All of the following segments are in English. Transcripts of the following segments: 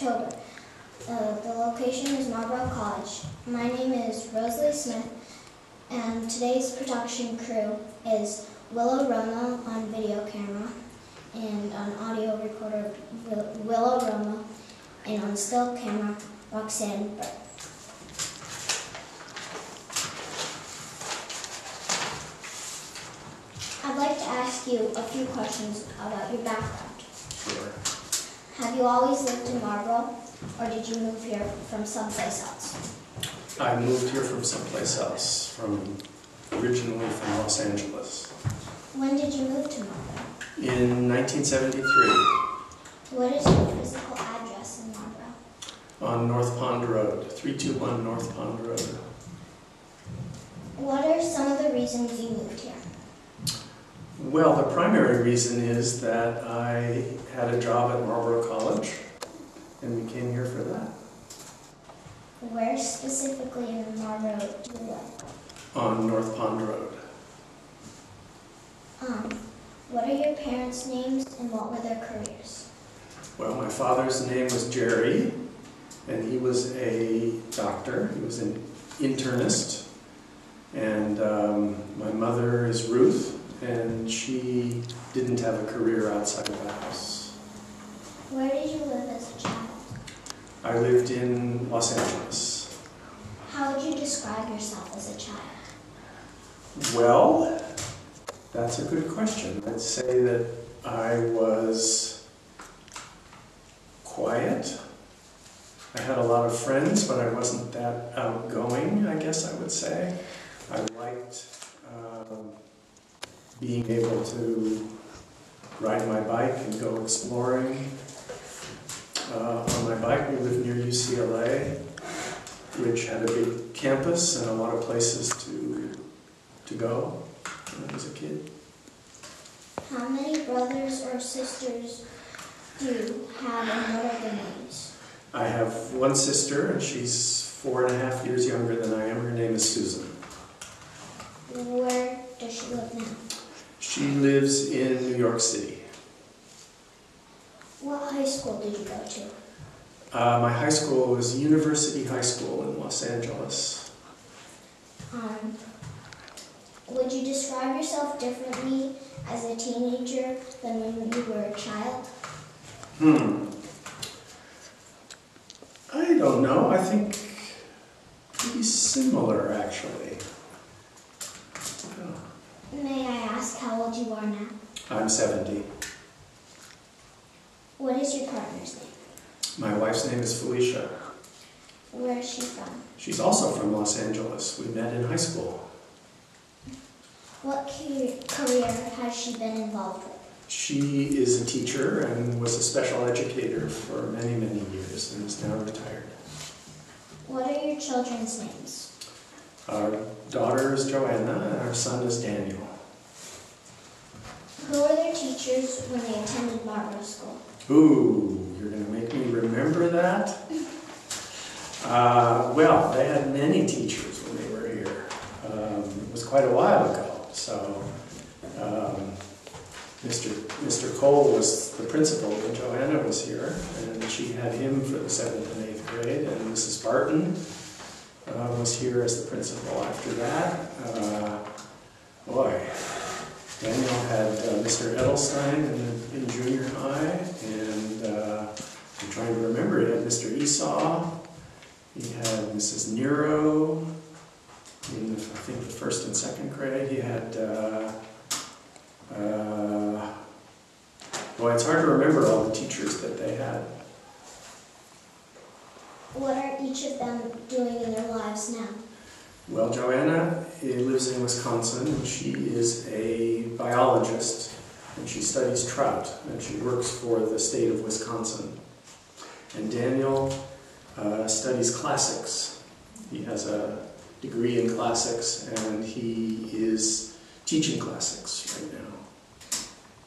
October. Uh, the location is Marlboro College. My name is Rosalie Smith, and today's production crew is Willow Roma on video camera, and on audio recorder Willow Roma, and on still camera Roxanne Burke. I'd like to ask you a few questions about your background. Have you always lived in Marlboro, or did you move here from someplace else? I moved here from someplace else, from originally from Los Angeles. When did you move to Marlboro? In 1973, What is your physical address in Marlboro? on North Pond Road, 321 North Pond Road. What are some of the reasons you moved here? Well, the primary reason is that I had a job at Marlboro College, and we came here for that, Where specifically in Marlboro do you live? on North Pond Road. Um, what are your parents' names and what were their careers? Well, my father's name was Jerry, and he was a doctor. He was an internist. And um, my mother is Ruth, and she didn't have a career outside of the house. Where did you live as a child? I lived in Los Angeles. How would you describe yourself as a child? Well, that's a good question. I'd say that I was quiet. I had a lot of friends, but I wasn't that outgoing, I guess I would say. I liked um, being able to ride my bike and go exploring. Uh, on my bike, we lived near UCLA, which had a big campus and a lot of places to, to go when I was a kid. How many brothers or sisters do you have and what are their names? I have one sister, and she's four and a half years younger than I am. Her name is Susan. Where does she live now? She lives in New York City. What high school did you go to? Uh, my high school was University High School in Los Angeles. Um, would you describe yourself differently as a teenager than when you were a child? Hmm. I don't know. I think pretty similar, actually. May I ask how old you are now? I'm 70. What is your partner's name? My wife's name is Felicia. Where is she from? She's also from Los Angeles. We met in high school. What career has she been involved with? She is a teacher and was a special educator for many, many years and is now retired. What are your children's names? Our daughter is Joanna and our son is Daniel. Who were their teachers when they attended Marlboro School? Ooh, you're going to make me remember that? Uh, well, they had many teachers when they were here. Um, it was quite a while ago, so um, Mr. Mr. Cole was the principal when Joanna was here, and she had him for the seventh and eighth grade, and Mrs. Barton uh, was here as the principal after that. Uh, boy, Daniel had uh, Mr. Edelstein in, in junior high, and uh, I'm trying to remember, he had Mr. Esau, he had Mrs. Nero in, the, I think, the first and second grade. He had, uh, uh, boy, it's hard to remember all the teachers that they had. What are each of them doing in their lives now? Well, Joanna eh, lives in Wisconsin, and she is a biologist, and she studies trout, and she works for the state of Wisconsin. And Daniel uh, studies classics. He has a degree in classics, and he is teaching classics right now.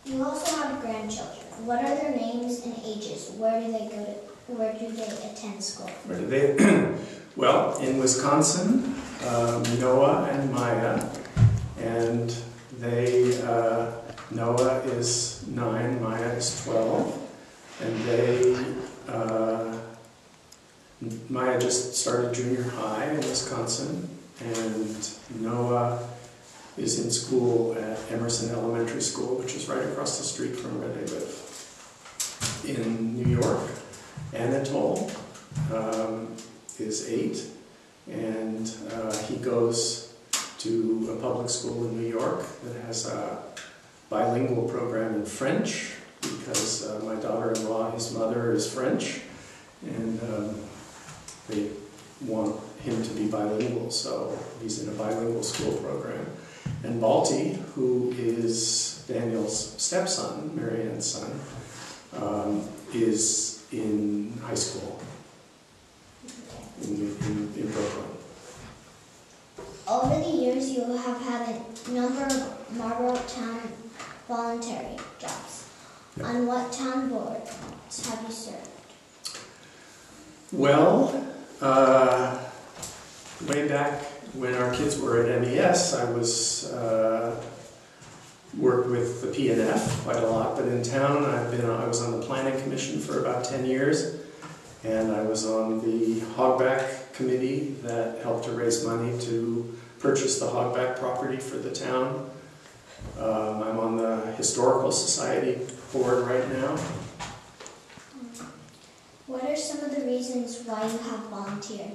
You also have grandchildren. What are their names and ages? Where do they go to? Where do they attend school? Where do they? well, in Wisconsin, um, Noah and Maya, and they. Uh, Noah is nine, Maya is twelve, and they uh, Maya just started junior high in Wisconsin, and Noah is in school at Emerson Elementary School, which is right across the street from where they live in New York. Anatole um, is eight, and uh, he goes to a public school in New York that has a bilingual program in French because uh, my daughter-in-law, his mother is French, and um, they want him to be bilingual, so he's in a bilingual school program. And Balti, who is Daniel's stepson, Marianne's son, um, is in high school in, in, in Brooklyn. Over the years, you have had a number of Marlboro Town voluntary jobs. Yep. On what town boards have you served? Well, uh, way back when our kids were at MES, I was uh, worked with the PNF quite a lot. But in town, I've been I was on the planning commission for about ten years, and I was on the hogback committee that helped to raise money to purchase the hogback property for the town. Um, I'm on the historical society board right now. What are some of the reasons why you have volunteered?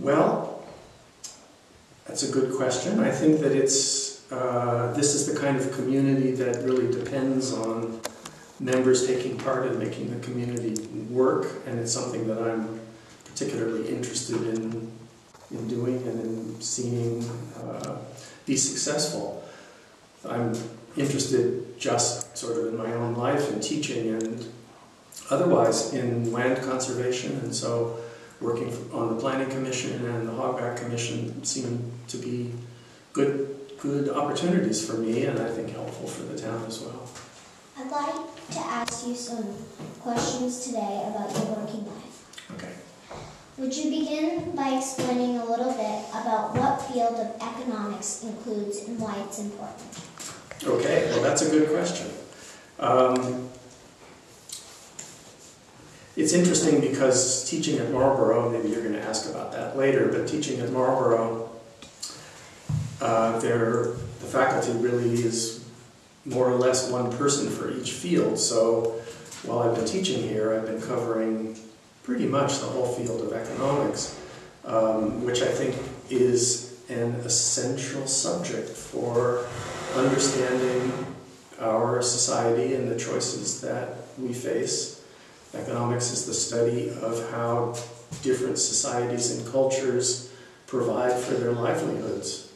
Well, that's a good question. I think that it's, uh, this is the kind of community that really depends on members taking part in making the community work, and it's something that I'm particularly interested in, in doing and in seeing uh, be successful. I'm interested just sort of in my own life and teaching and otherwise in land conservation, and so working on the planning commission and the hogback commission seem to be good good opportunities for me and I think helpful for the town as well. I'd like to ask you some questions today about your working life. Okay. Would you begin by explaining a little bit about what field of economics includes and why it's important? Okay, well that's a good question. Um, it's interesting because teaching at Marlboro, maybe you're going to ask about that later, but teaching at Marlboro, uh, the faculty really is more or less one person for each field. So while I've been teaching here, I've been covering pretty much the whole field of economics, um, which I think is an essential subject for understanding our society and the choices that we face. Economics is the study of how different societies and cultures provide for their livelihoods,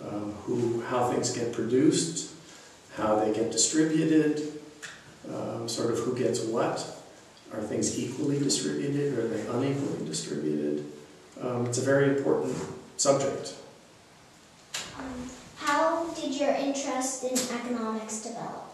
um, who, how things get produced, how they get distributed, um, sort of who gets what. Are things equally distributed? Or Are they unequally distributed? Um, it's a very important subject. Um, how did your interest in economics develop?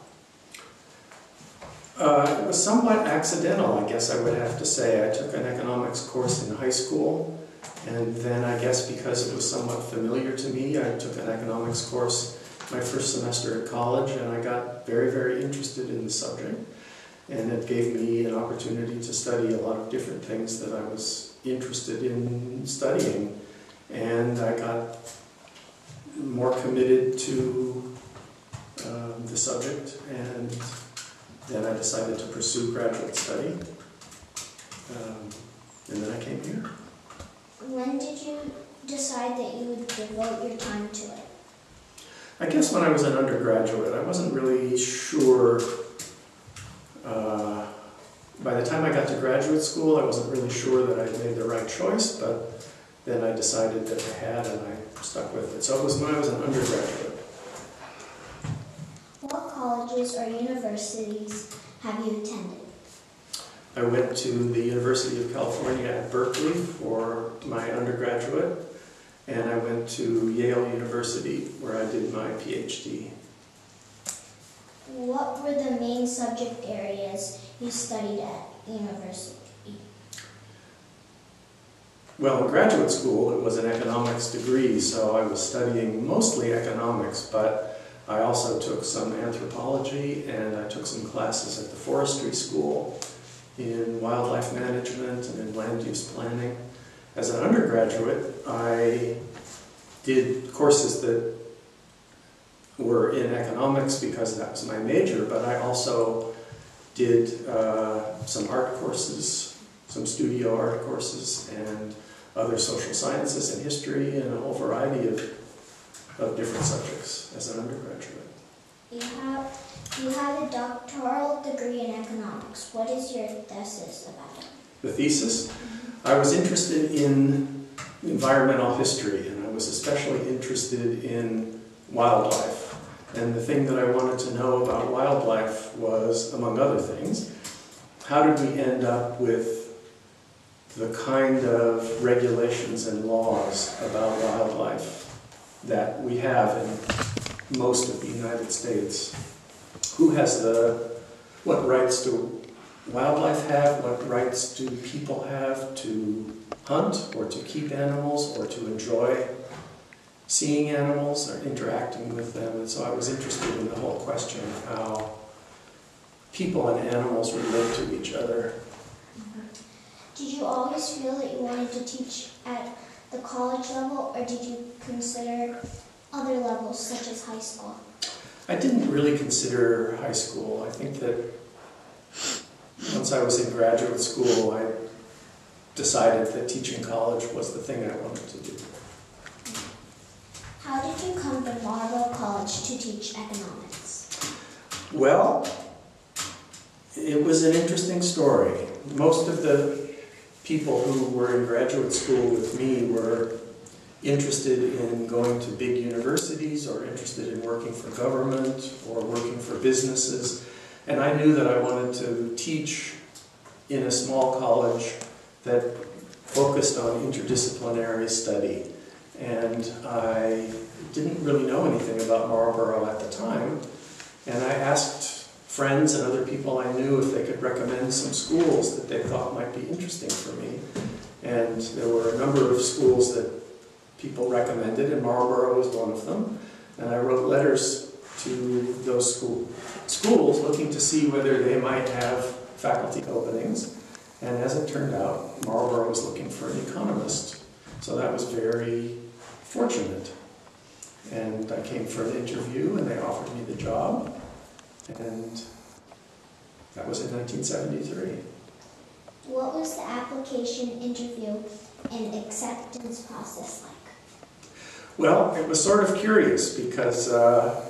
Uh, it was somewhat accidental, I guess I would have to say. I took an economics course in high school, and then I guess because it was somewhat familiar to me, I took an economics course my first semester at college, and I got very, very interested in the subject. And it gave me an opportunity to study a lot of different things that I was interested in studying. And I got more committed to um, the subject, and then I decided to pursue graduate study. Um, and then I came here. When did you decide that you would devote your time to it? I guess when I was an undergraduate, I wasn't really sure. Uh, by the time I got to graduate school, I wasn't really sure that I made the right choice, but then I decided that I had and I stuck with it. So it was when I was an undergraduate. Colleges or universities have you attended? I went to the University of California at Berkeley for my undergraduate, and I went to Yale University where I did my PhD. What were the main subject areas you studied at university? Well, in graduate school, it was an economics degree, so I was studying mostly economics, but I also took some anthropology and I took some classes at the forestry school in wildlife management and in land use planning. As an undergraduate, I did courses that were in economics because that was my major, but I also did uh, some art courses, some studio art courses, and other social sciences and history, and a whole variety of, of different subjects as an undergraduate. You have you have a doctoral degree in economics. What is your thesis about? The thesis? I was interested in environmental history, and I was especially interested in wildlife. And the thing that I wanted to know about wildlife was, among other things, how did we end up with the kind of regulations and laws about wildlife that we have in most of the United States? Who has the, what rights do wildlife have? What rights do people have to hunt or to keep animals or to enjoy seeing animals or interacting with them. And so I was interested in the whole question of how people and animals relate to each other. Did you always feel that you wanted to teach at the college level, or did you consider other levels such as high school? I didn't really consider high school. I think that once I was in graduate school, I decided that teaching college was the thing I wanted to do. How did you come to Marlboro College to teach economics? Well, it was an interesting story. Most of the people who were in graduate school with me were interested in going to big universities or interested in working for government or working for businesses. And I knew that I wanted to teach in a small college that focused on interdisciplinary study. And I didn't really know anything about Marlboro at the time. And I asked friends and other people I knew if they could recommend some schools that they thought might be interesting for me. And there were a number of schools that people recommended, and Marlboro was one of them. And I wrote letters to those school, schools looking to see whether they might have faculty openings. And as it turned out, Marlboro was looking for an economist. So that was very fortunate. And I came for an interview and they offered me the job. And that was in 1973. What was the application, interview, and acceptance process like? Well, it was sort of curious because uh,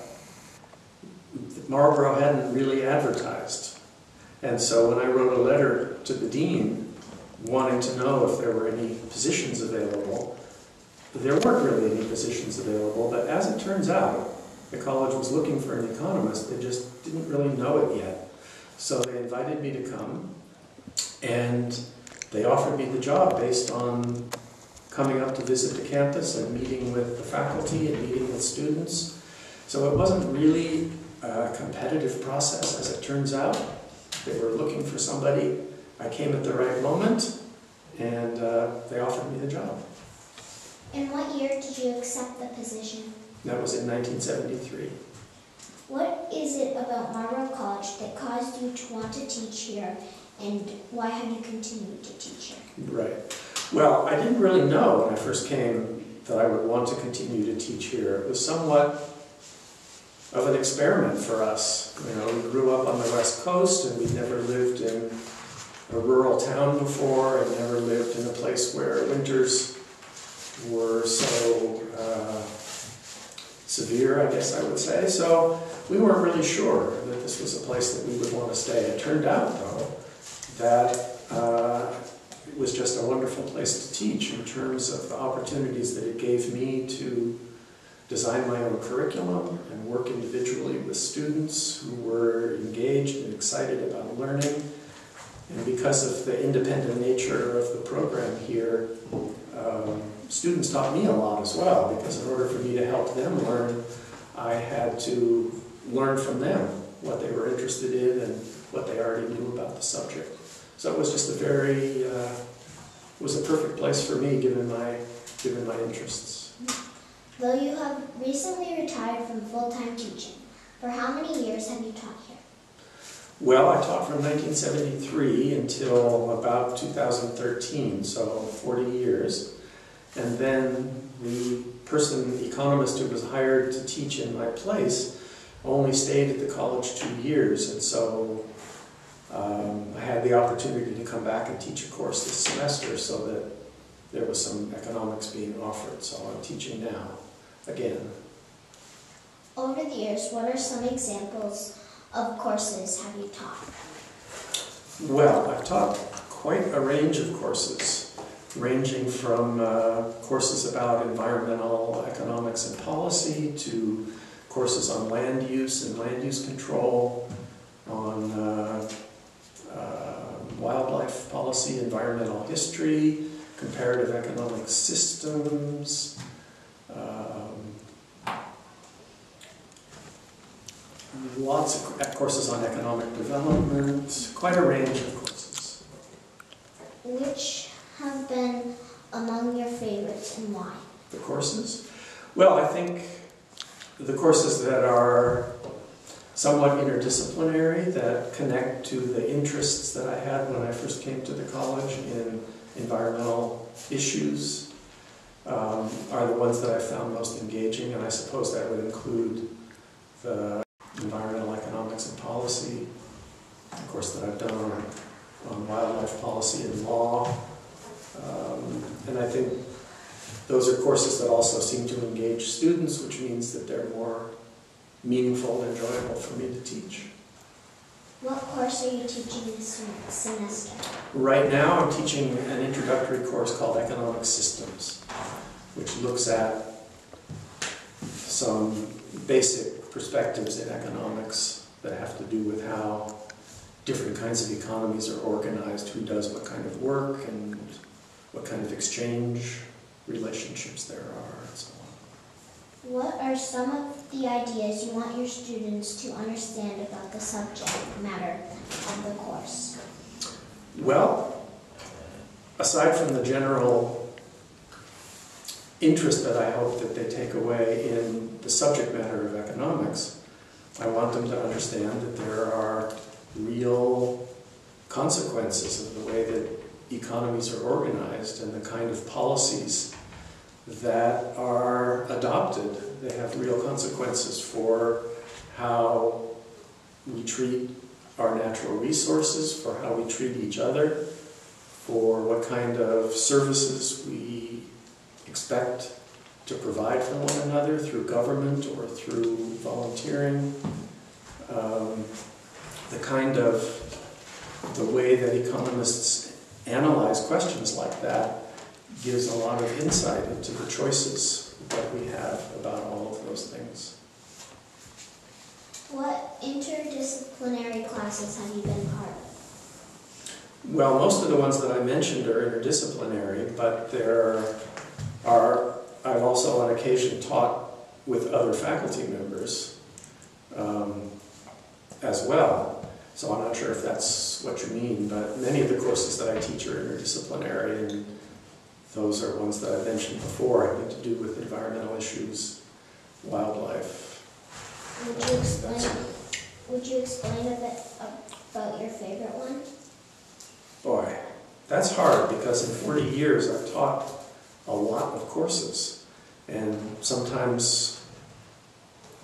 Marlboro hadn't really advertised. And so when I wrote a letter to the dean wanting to know if there were any positions available, there weren't really any positions available, but as it turns out, the college was looking for an economist, they just didn't really know it yet. So they invited me to come, and they offered me the job based on coming up to visit the campus and meeting with the faculty and meeting with students. So it wasn't really a competitive process, as it turns out. They were looking for somebody. I came at the right moment, and uh, they offered me the job. In what year did you accept the position? That was in 1973. What is it about Marlboro College that caused you to want to teach here, and why have you continued to teach here? Right. Well, I didn't really know when I first came that I would want to continue to teach here. It was somewhat of an experiment for us. You know, we grew up on the West Coast and we'd never lived in a rural town before and never lived in a place where winters were so uh, severe, I guess I would say. So we weren't really sure that this was a place that we would want to stay. It turned out, though, that uh, it was just a wonderful place to teach in terms of the opportunities that it gave me to design my own curriculum and work individually with students who were engaged and excited about learning. And because of the independent nature of the program here, um, students taught me a lot as well, because in order for me to help them learn, I had to learn from them what they were interested in and what they already knew about the subject. So it was just a very, uh, was a perfect place for me given my, given my interests. Though you have recently retired from full-time teaching, for how many years have you taught here? Well, I taught from 1973 until about 2013, so 40 years. And then the person, the economist who was hired to teach in my place, only stayed at the college two years. And so um, I had the opportunity to come back and teach a course this semester so that there was some economics being offered. So I'm teaching now, again. Over the years, what are some examples of courses have you taught? Well, I've taught quite a range of courses, ranging from uh, courses about environmental economics and policy to courses on land use and land use control, on uh, uh, wildlife policy, environmental history, comparative economic systems, um, lots of courses on economic development, quite a range of courses. Which have been among your favorites and why? The courses? Well, I think the courses that are somewhat interdisciplinary, that connect to the interests that I had when I first came to the college in environmental issues, um, are the ones that I found most engaging, and I suppose that would include the environmental economics and policy, of course, that I've done on, on wildlife policy and law. Um, and I think those are courses that also seem to engage students, which means that they're more meaningful and enjoyable for me to teach. What course are you teaching this semester? Right now, I'm teaching an introductory course called Economic Systems, which looks at some basic perspectives in economics that have to do with how different kinds of economies are organized, who does what kind of work, and what kind of exchange relationships there are, and so on. What are some of the ideas you want your students to understand about the subject matter of the course? Well, aside from the general interest that I hope that they take away in the subject matter of economics, I want them to understand that there are real consequences of the way that economies are organized and the kind of policies that are adopted. They have real consequences for how we treat our natural resources, for how we treat each other, for what kind of services we expect to provide for one another through government or through volunteering. Um, the kind of the way that economists analyze questions like that gives a lot of insight into the choices that we have about all of those things. What interdisciplinary classes have you been part of? Well, most of the ones that I mentioned are interdisciplinary, but there are, I've also on occasion taught with other faculty members um, as well. So I'm not sure if that's what you mean, but many of the courses that I teach are interdisciplinary, and those are ones that I mentioned before, having to do with environmental issues, wildlife. Would you explain, would you explain a bit about your favorite one? Boy, that's hard because in 40 years I've taught a lot of courses, and sometimes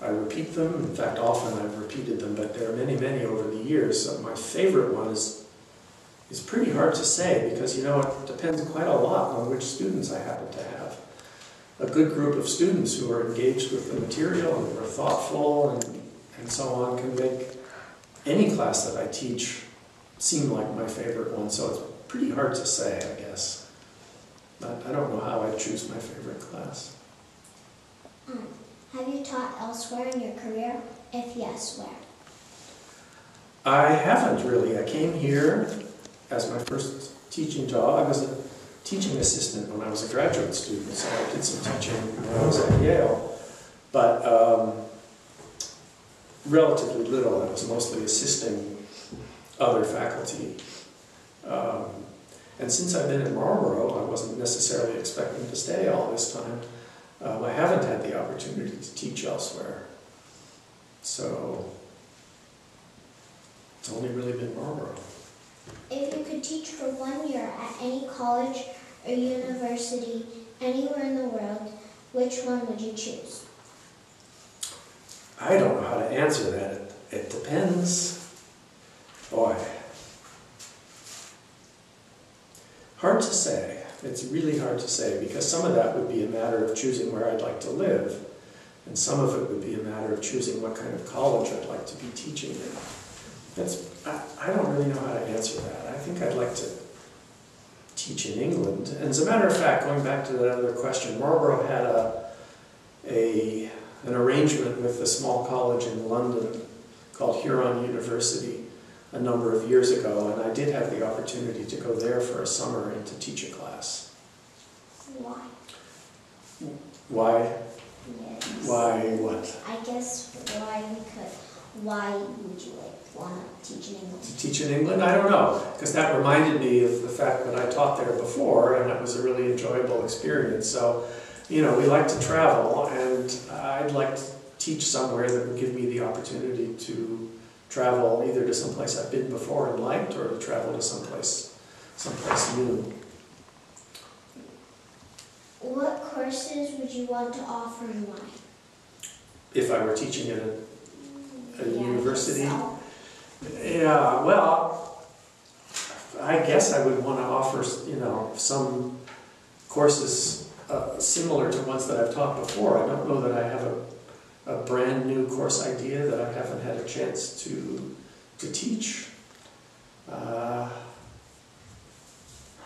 I repeat them. In fact, often I've repeated them, but there are many, many over the years. So my favorite one is, is pretty hard to say because, you know, it depends quite a lot on which students I happen to have. A good group of students who are engaged with the material and are thoughtful and, and so on can make any class that I teach seem like my favorite one. So it's pretty hard to say, I guess. But I don't know how I choose my favorite class. Um, have you taught elsewhere in your career? If yes, where? I haven't really. I came here as my first teaching job. I was a teaching assistant when I was a graduate student, so I did some teaching when I was at Yale. But um, relatively little. I was mostly assisting other faculty. Um, and since I've been in Marlboro, I wasn't necessarily expecting to stay all this time. Um, I haven't had the opportunity to teach elsewhere. So It's only really been Marlboro. If you could teach for one year at any college or university anywhere in the world, which one would you choose? I don't know how to answer that. It, it depends. Boy. Hard to say. It's really hard to say because some of that would be a matter of choosing where I'd like to live, and some of it would be a matter of choosing what kind of college I'd like to be teaching in. That's, I, I don't really know how to answer that. I think I'd like to teach in England. And as a matter of fact, going back to that other question, Marlboro had a, a an arrangement with a small college in London called Huron University a number of years ago, and I did have the opportunity to go there for a summer and to teach a class. Why? Why? Yes. Why what? I guess why we could. Why would you like want to teach in England? To teach in England? I don't know, because that reminded me of the fact that I taught there before, and that was a really enjoyable experience. So, you know, we like to travel, and I'd like to teach somewhere that would give me the opportunity to travel either to someplace I've been before and liked, or to travel to someplace, someplace new. What courses would you want to offer and why? If I were teaching at a, at a Yeah, university, so. Yeah, well, I guess I would want to offer, you know, some courses uh, similar to ones that I've taught before. I don't know that I have a, a brand new course idea that I haven't had a chance to, to teach. Uh,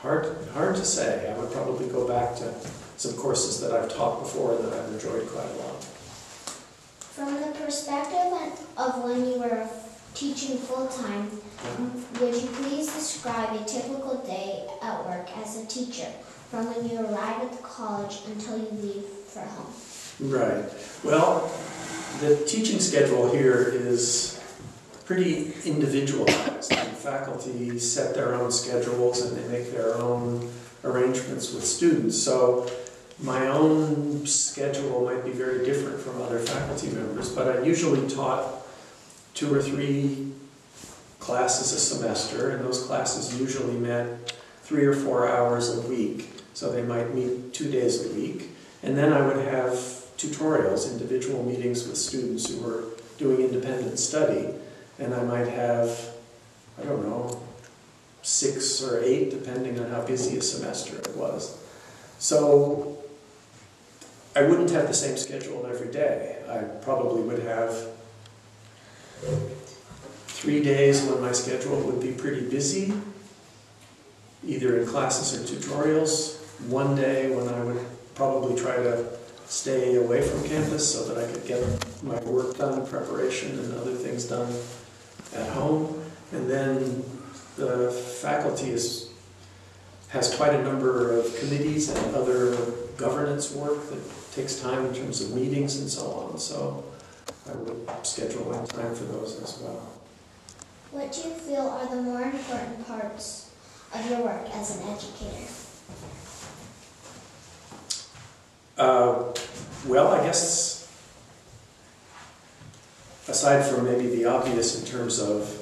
hard, hard to say. I would probably go back to some courses that I've taught before that I've enjoyed quite a lot. From the perspective of when you were teaching full-time, would you please describe a typical day at work as a teacher, from when you arrive at the college until you leave for home? Right. Well, the teaching schedule here is pretty individualized. Faculty set their own schedules and they make their own arrangements with students. So my own schedule might be very different from other faculty members, but I usually taught two or three classes a semester, and those classes usually met three or four hours a week. So they might meet two days a week. And then I would have tutorials, individual meetings with students who were doing independent study. And I might have, I don't know, six or eight, depending on how busy a semester it was. So I wouldn't have the same schedule every day. I probably would have three days when my schedule would be pretty busy, either in classes or tutorials. One day when I would probably try to stay away from campus so that I could get my work done, preparation and other things done at home. And then the faculty is, has quite a number of committees and other governance work that takes time in terms of meetings and so on. So I would schedule in time for those as well. What do you feel are the more important parts of your work as an educator? Uh, well, I guess aside from maybe the obvious in terms of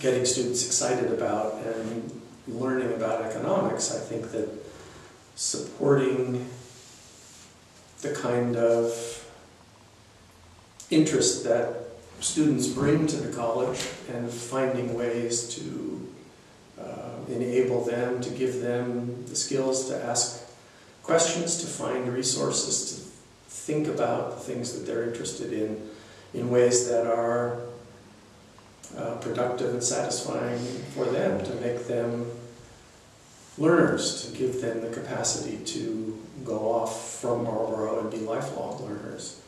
getting students excited about and learning about economics, I think that supporting the kind of interest that students bring to the college and finding ways to uh, enable them, to give them the skills to ask questions, to find resources, to think about the things that they're interested in in ways that are uh, productive and satisfying for them, to make them learners, to give them the capacity to go off from Marlboro and be lifelong learners.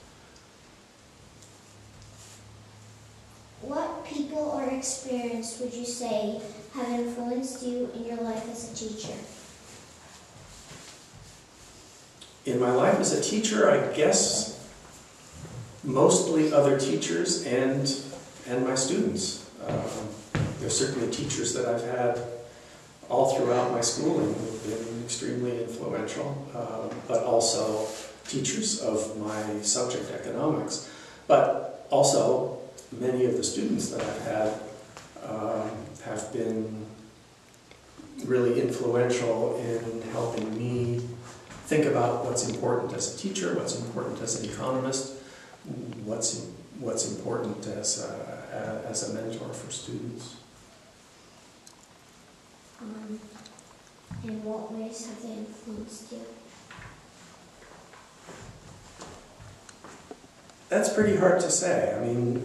What people or experience would you say have influenced you in your life as a teacher? In my life as a teacher, I guess mostly other teachers and, and my students. Um, there's certainly teachers that I've had all throughout my schooling who've been extremely influential, um, but also teachers of my subject economics. But also, many of the students that I've had um, have been really influential in helping me think about what's important as a teacher, what's important as an economist, what's, what's important as a, as a mentor for students. Um, in what ways have they influenced you? That's pretty hard to say. I mean,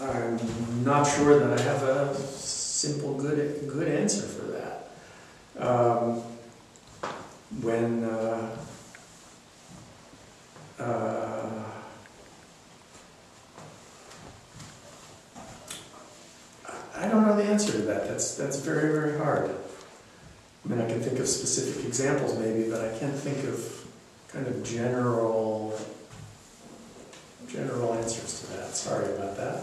I'm not sure that I have a simple good good answer for that. Um, when uh, uh, I don't know the answer to that. That's that's very very hard. I mean, I can think of specific examples maybe, but I can't think of kind of general general answers to that. Sorry about that.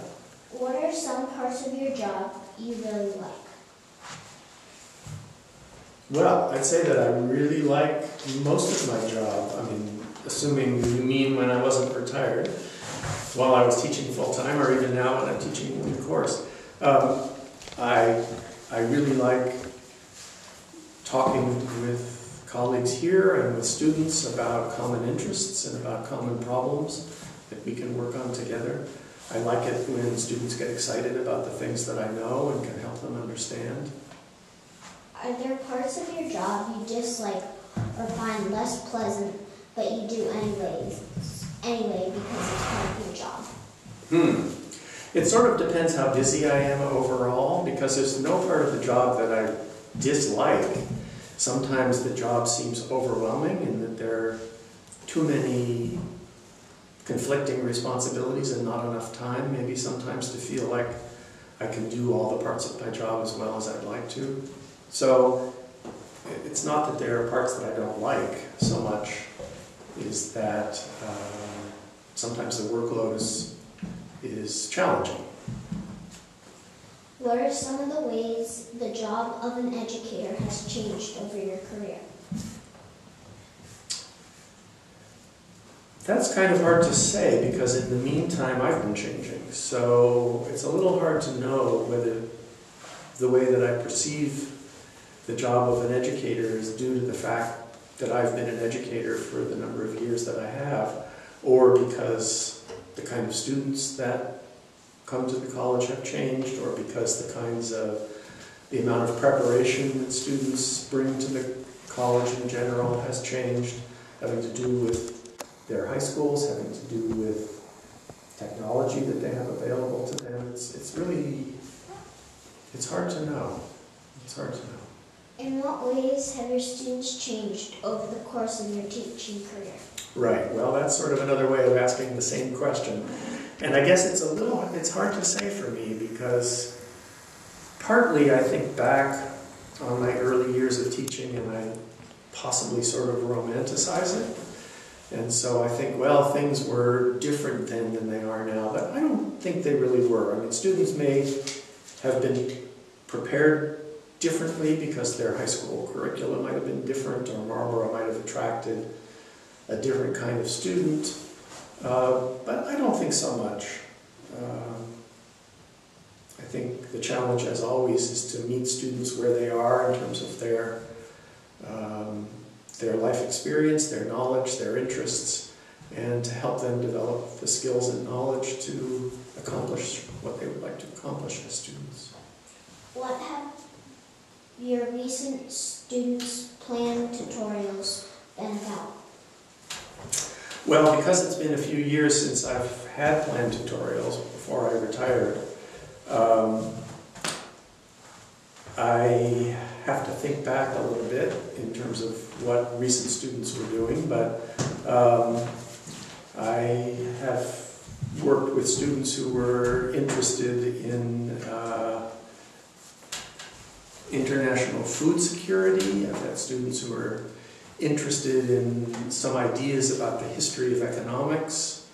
What are some parts of your job you really like? Well, I'd say that I really like most of my job. I mean, assuming you mean when I wasn't retired, while I was teaching full time, or even now when I'm teaching the course. Um, I I really like talking with colleagues here and with students about common interests and about common problems that we can work on together. I like it when students get excited about the things that I know and can help them understand. Are there parts of your job you dislike or find less pleasant, but you do anyways, anyway because it's part of your job? Hmm. It sort of depends how busy I am overall, because there's no part of the job that I dislike. Sometimes the job seems overwhelming and that there are too many conflicting responsibilities and not enough time, maybe sometimes to feel like I can do all the parts of my job as well as I'd like to. So it's not that there are parts that I don't like so much, is that um, sometimes the workload is, is challenging. What are some of the ways the job of an educator has changed over your career? That's kind of hard to say because in the meantime I've been changing. So it's a little hard to know whether the way that I perceive the job of an educator is due to the fact that I've been an educator for the number of years that I have, or because the kind of students that come to the college have changed, or because the kinds of, the amount of preparation that students bring to the college in general has changed, having to do with their high schools, having to do with technology that they have available to them. It's, it's really, it's hard to know. It's hard to know. In what ways have your students changed over the course of your teaching career? Right, well, that's sort of another way of asking the same question. And I guess it's a little, it's hard to say for me because partly I think back on my early years of teaching and I possibly sort of romanticize it. And so I think, well, things were different then than they are now, but I don't think they really were. I mean, students may have been prepared differently because their high school curriculum might have been different or Marlboro might have attracted a different kind of student, uh, but I don't think so much. Um, I think the challenge, as always, is to meet students where they are in terms of their um, their life experience, their knowledge, their interests, and to help them develop the skills and knowledge to accomplish what they would like to accomplish as students. What have your recent students' plan tutorials been about? Well, because it's been a few years since I've had plan tutorials before I retired, um, I have to think back a little bit in terms of what recent students were doing, but um, I have worked with students who were interested in uh, international food security. I've had students who are interested in some ideas about the history of economics.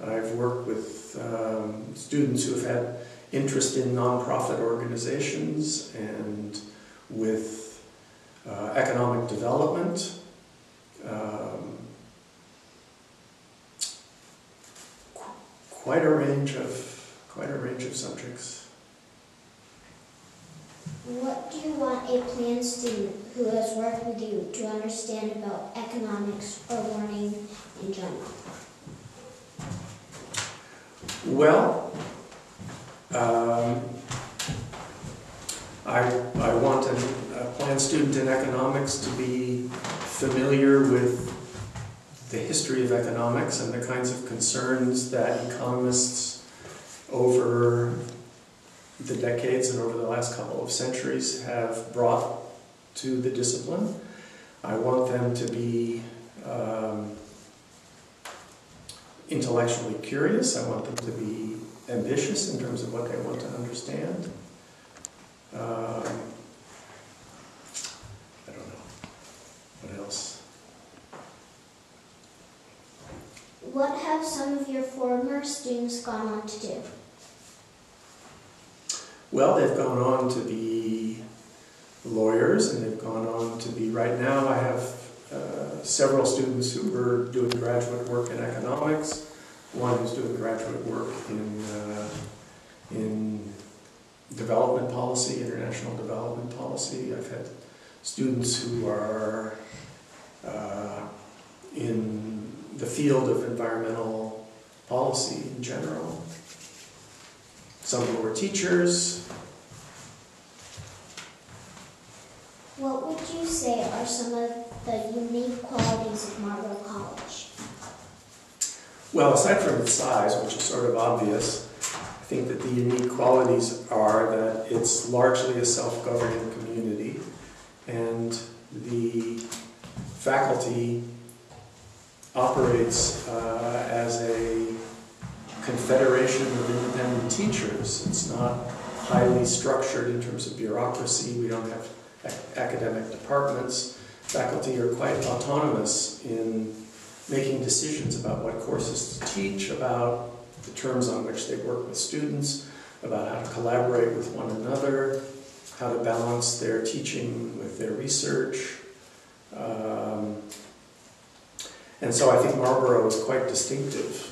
I've worked with um, students who have had interest in nonprofit organizations and with uh, economic development. Um, qu quite a range of quite a range of subjects. What do you want a plan student who has worked with you to understand about economics or learning in general? Well, um, I, I want a, a plan student in economics to be familiar with the history of economics and the kinds of concerns that economists over the decades and over the last couple of centuries have brought to the discipline. I want them to be um, intellectually curious. I want them to be ambitious in terms of what they want to understand. Um, I don't know. What else? What have some of your former students gone on to do? Well, they've gone on to be lawyers and they've gone on to be, right now, I have uh, several students who are doing graduate work in economics, one who's doing graduate work in, uh, in development policy, international development policy. I've had students who are uh, in the field of environmental policy in general. Some who are teachers. What would you say are some of the unique qualities of Marlboro College? Well, aside from its size, which is sort of obvious, I think that the unique qualities are that it's largely a self-governing community and the faculty operates uh, as a confederation of independent teachers. It's not highly structured in terms of bureaucracy. We don't have academic departments. Faculty are quite autonomous in making decisions about what courses to teach, about the terms on which they work with students, about how to collaborate with one another, how to balance their teaching with their research. Um, and so I think Marlboro is quite distinctive,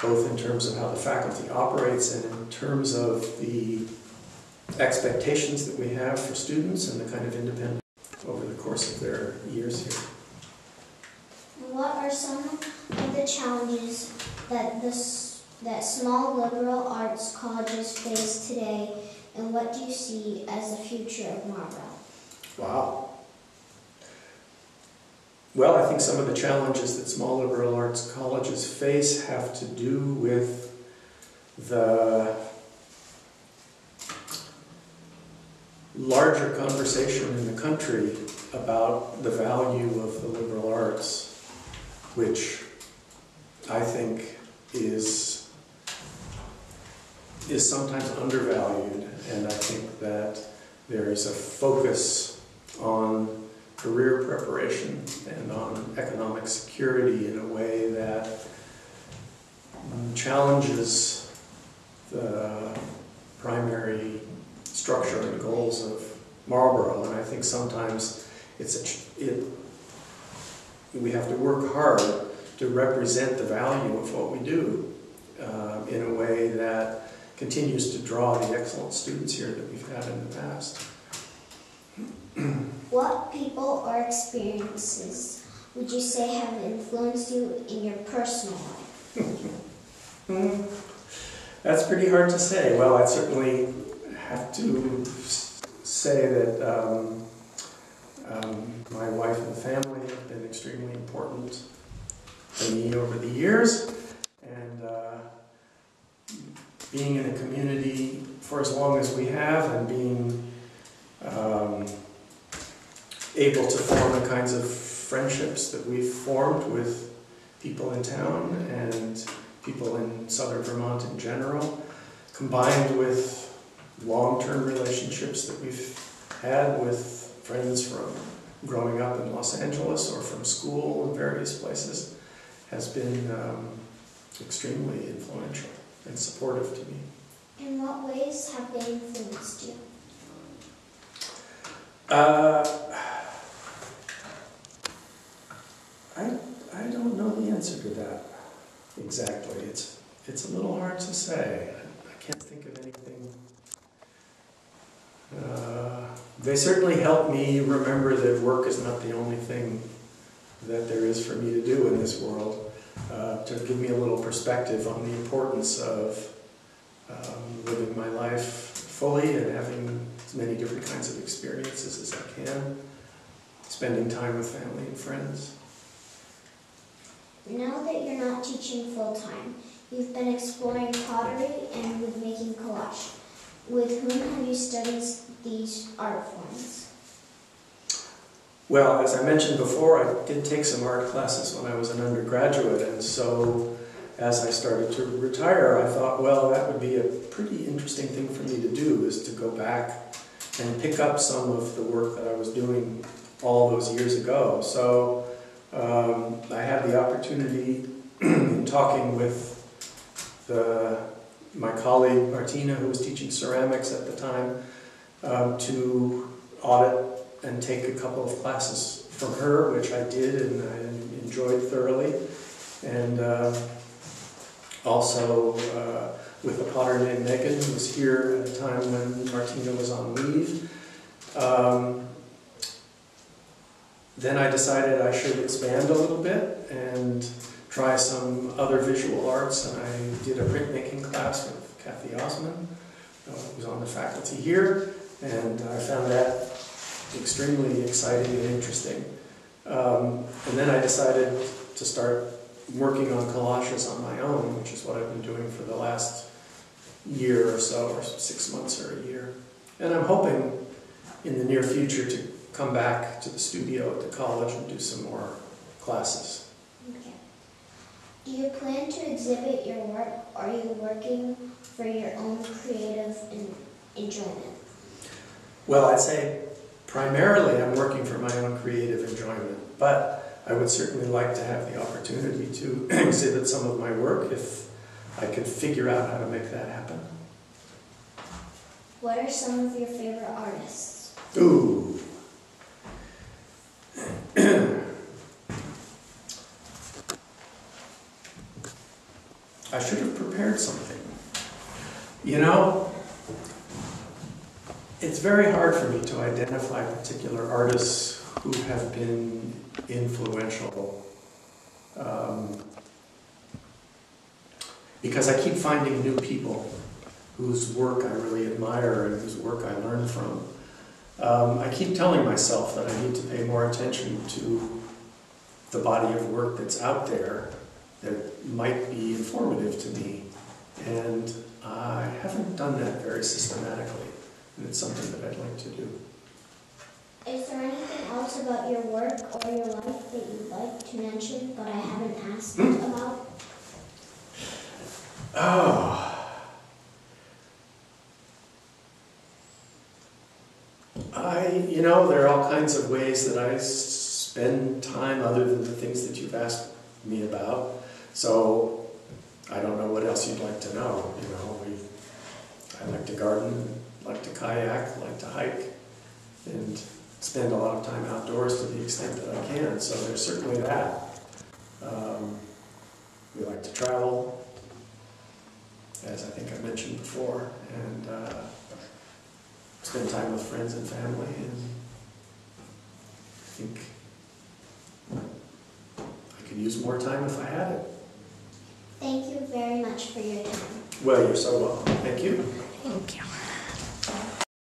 both in terms of how the faculty operates and in terms of the expectations that we have for students and the kind of independence over the course of their years here. What are some of the challenges that this that small liberal arts colleges face today, and what do you see as the future of Marlboro? Wow. Well, I think some of the challenges that small liberal arts colleges face have to do with the larger conversation in the country about the value of the liberal arts, which I think is is sometimes undervalued, and I think that there is a focus on career preparation and on economic security in a way that challenges the primary structure and goals of Marlboro. And I think sometimes it's a, it, we have to work hard to represent the value of what we do uh, in a way that continues to draw the excellent students here that we've had in the past. What people or experiences would you say have influenced you in your personal life? Hmm. That's pretty hard to say. Well, I certainly have to say that um, um, my wife and family have been extremely important to me over the years. And uh, being in a community for as long as we have and being able to form the kinds of friendships that we've formed with people in town and people in southern Vermont in general, combined with long-term relationships that we've had with friends from growing up in Los Angeles or from school in various places, has been um, extremely influential and supportive to me. In what ways have they influenced you? Uh, I, I don't know the answer to that exactly. It's, it's a little hard to say. I can't think of anything. Uh, They certainly help me remember that work is not the only thing that there is for me to do in this world, uh, to give me a little perspective on the importance of um, living my life fully and having as many different kinds of experiences as I can, spending time with family and friends. Now that you're not teaching full-time, you've been exploring pottery and with making collage. With whom have you studied these art forms? Well, as I mentioned before, I did take some art classes when I was an undergraduate, and so as I started to retire, I thought, well, that would be a pretty interesting thing for me to do, is to go back and pick up some of the work that I was doing all those years ago. So um, I had the opportunity in talking with the, my colleague Martina, who was teaching ceramics at the time, um, to audit and take a couple of classes from her, which I did and I enjoyed thoroughly. And uh, also uh, with a potter named Megan, who was here at a time when Martina was on leave. Um, then I decided I should expand a little bit and try some other visual arts, and I did a printmaking class with Cathy Osman, uh, who's on the faculty here, and I found that extremely exciting and interesting. Um, and then I decided to start working on collages on my own, which is what I've been doing for the last year or so, or six months or a year. And I'm hoping in the near future to come back to the studio at the college and do some more classes. Okay. Do you plan to exhibit your work? Or are you working for your own creative enjoyment? Well, I'd say primarily I'm working for my own creative enjoyment, but I would certainly like to have the opportunity to exhibit some of my work if I could figure out how to make that happen. What are some of your favorite artists? Ooh. I should have prepared something. You know, it's very hard for me to identify particular artists who have been influential. Um, because I keep finding new people whose work I really admire and whose work I learn from. Um, I keep telling myself that I need to pay more attention to the body of work that's out there that might be informative to me. And I haven't done that very systematically, and it's something that I'd like to do. Is there anything else about your work or your life that you'd like to mention but I haven't asked about? Oh. I, you know, there are all kinds of ways that I spend time other than the things that you've asked me about. So I don't know what else you'd like to know. You know, we, I like to garden, like to kayak, like to hike, and spend a lot of time outdoors to the extent that I can. So there's certainly that. Um, we like to travel as I think I mentioned before, and uh, spend time with friends and family, and I think I could use more time if I had it. Thank you very much for your time. Well, you're so welcome. Thank you. Thank you.